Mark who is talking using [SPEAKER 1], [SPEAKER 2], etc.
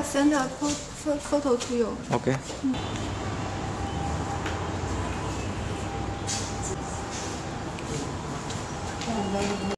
[SPEAKER 1] I send a photo to you.
[SPEAKER 2] Okay. Mm.